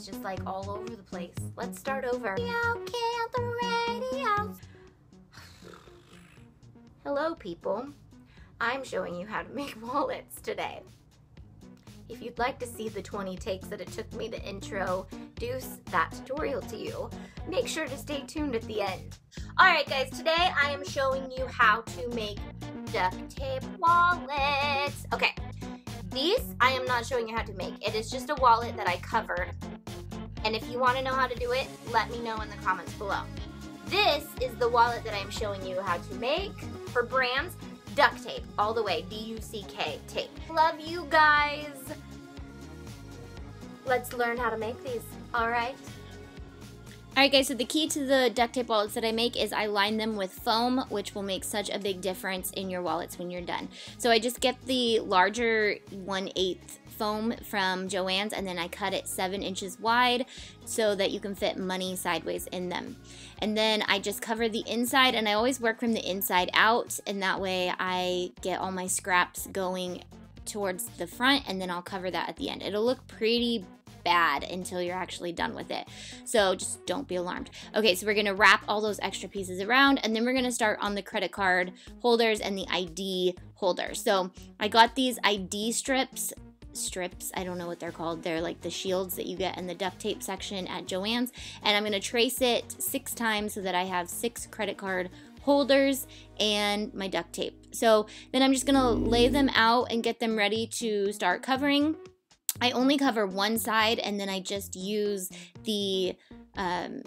is just like all over the place. Let's start over. Hello people, I'm showing you how to make wallets today. If you'd like to see the 20 takes that it took me to introduce that tutorial to you, make sure to stay tuned at the end. Alright guys, today I am showing you how to make duct tape wallets. Okay, these I am not showing you how to make. It is just a wallet that I covered. And if you want to know how to do it, let me know in the comments below. This is the wallet that I'm showing you how to make for brands. Duct tape all the way d-u-c-k tape. Love you guys. Let's learn how to make these. All right. Alright guys, so the key to the duct tape wallets that I make is I line them with foam, which will make such a big difference in your wallets when you're done. So I just get the larger 1 8 foam from Joann's and then I cut it 7 inches wide so that you can fit money sideways in them. And then I just cover the inside and I always work from the inside out and that way I get all my scraps going towards the front and then I'll cover that at the end. It'll look pretty bad until you're actually done with it. So just don't be alarmed. Okay, so we're gonna wrap all those extra pieces around and then we're gonna start on the credit card holders and the ID holder. So I got these ID strips strips. I don't know what they're called. They're like the shields that you get in the duct tape section at Joann's. And I'm going to trace it six times so that I have six credit card holders and my duct tape. So then I'm just going to lay them out and get them ready to start covering. I only cover one side and then I just use the um,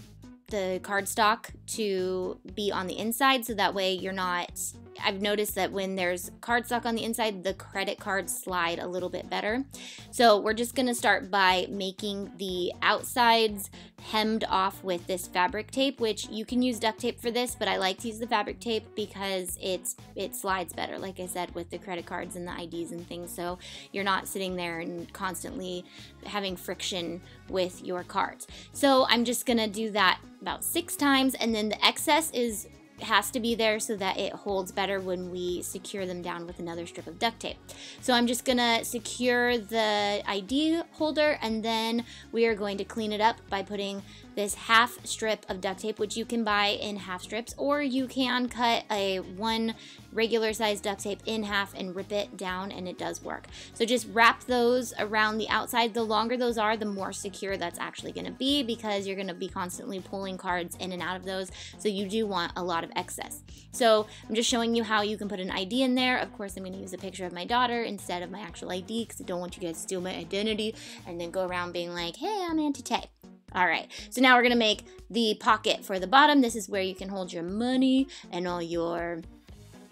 the cardstock to be on the inside so that way you're not I've noticed that when there's cardstock on the inside, the credit cards slide a little bit better. So we're just gonna start by making the outsides hemmed off with this fabric tape, which you can use duct tape for this, but I like to use the fabric tape because it's it slides better, like I said, with the credit cards and the IDs and things. So you're not sitting there and constantly having friction with your cards. So I'm just gonna do that about six times and then the excess is has to be there so that it holds better when we secure them down with another strip of duct tape. So I'm just gonna secure the ID holder and then we are going to clean it up by putting this half strip of duct tape, which you can buy in half strips, or you can cut a one regular size duct tape in half and rip it down and it does work. So just wrap those around the outside. The longer those are, the more secure that's actually gonna be because you're gonna be constantly pulling cards in and out of those. So you do want a lot of excess. So I'm just showing you how you can put an ID in there. Of course, I'm gonna use a picture of my daughter instead of my actual ID because I don't want you guys to steal my identity and then go around being like, hey, I'm Auntie Tay. All right, so now we're gonna make the pocket for the bottom. This is where you can hold your money and all your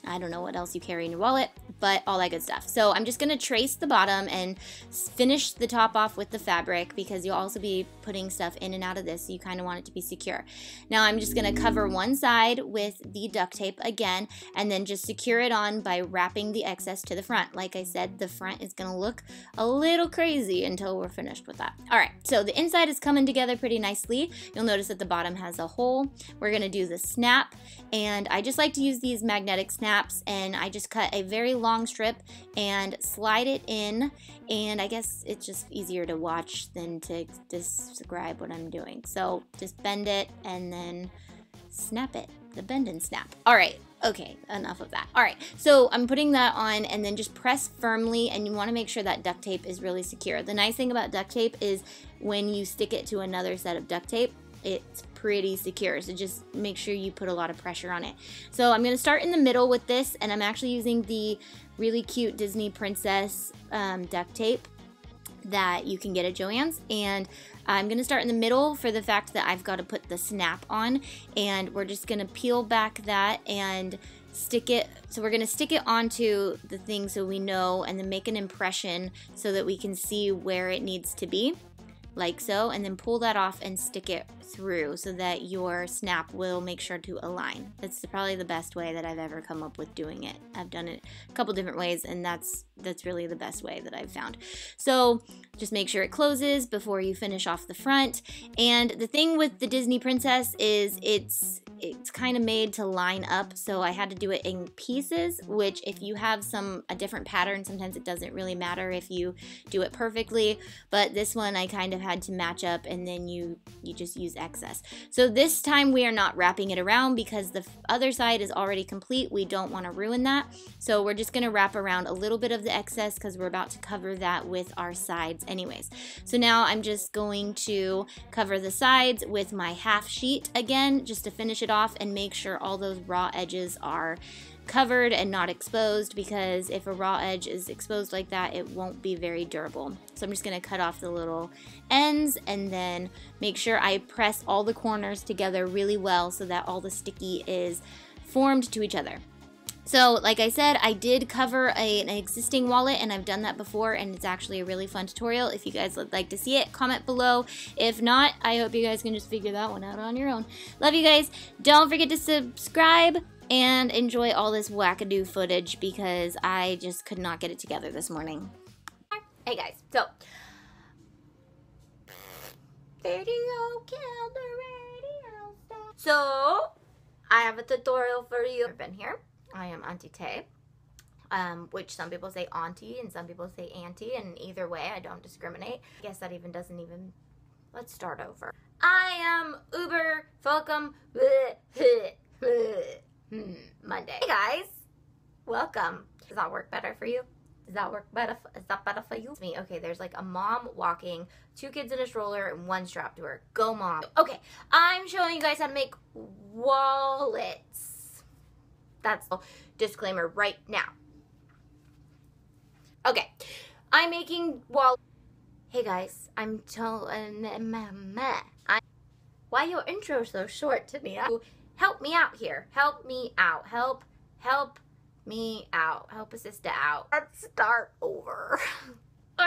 I don't know what else you carry in your wallet, but all that good stuff. So I'm just to trace the bottom and finish the top off with the fabric because you'll also be putting stuff in and out of this. So you kind of want it to be secure. Now I'm just to cover one side with the duct tape again and then just secure it on by wrapping the excess to the front. Like I said, the front is to look a little crazy until we're finished with that. All right, so the inside is coming together pretty nicely. You'll notice that the bottom has a hole. We're to do the snap and I just like to use these magnetic snaps and I just cut a very long strip and slide it in and I guess it's just easier to watch than to describe what I'm doing. So just bend it and then snap it, the bend and snap. All right, okay, enough of that. All right, so I'm putting that on and then just press firmly and you wanna make sure that duct tape is really secure. The nice thing about duct tape is when you stick it to another set of duct tape, it's pretty secure. So just make sure you put a lot of pressure on it. So I'm going to start in the middle with this and I'm actually using the really cute Disney Princess um, duct tape that you can get at Joann's and I'm going to start in the middle for the fact that I've got to put the snap on and we're just going to peel back that and stick it so we're going to stick it onto the thing so we know and then make an impression so that we can see where it needs to be like so, and then pull that off and stick it through so that your snap will make sure to align. That's probably the best way that I've ever come up with doing it. I've done it a couple different ways and that's that's really the best way that I've found. So just make sure it closes before you finish off the front. And the thing with the Disney Princess is it's it's kind of made to line up so I had to do it in pieces which if you have some a different pattern sometimes it doesn't really matter if you do it perfectly but this one I kind of I've had to match up and then you you just use excess. So this time we are not wrapping it around because the other side is already complete. We don't want to ruin that. So we're just going to wrap around a little bit of the excess because we're about to cover that with our sides anyways. So now I'm just going to cover the sides with my half sheet again just to finish it off and make sure all those raw edges are covered and not exposed because if a raw edge is exposed like that, it won't be very durable. So I'm just going to cut off the little ends and then make sure I press all the corners together really well so that all the sticky is formed to each other. So, like I said, I did cover a, an existing wallet and I've done that before and it's actually a really fun tutorial. If you guys would like to see it, comment below. If not, I hope you guys can just figure that one out on your own. Love you guys. Don't forget to subscribe and enjoy all this wackadoo footage because I just could not get it together this morning. Hey guys, so video kill the radio. So I have a tutorial for you. I've been here. I am Auntie Tay. Um, which some people say auntie and some people say auntie, and either way, I don't discriminate. I guess that even doesn't even. Let's start over. I am Uber Fulcum Hmm, Monday. Hey guys, welcome. Does that work better for you? Does that work better? Is that better for you? It's Me. Okay, there's like a mom walking, two kids in a stroller, and one strapped to her. Go mom. Okay, I'm showing you guys how to make wallets. That's the disclaimer right now. Okay, I'm making wall. Hey guys, I'm telling. Why your intro so short to me? help me out here. Help me out. Help, help me out. Help a sister out. Let's start over.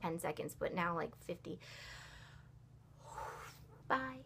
10 seconds, but now like 50. Bye.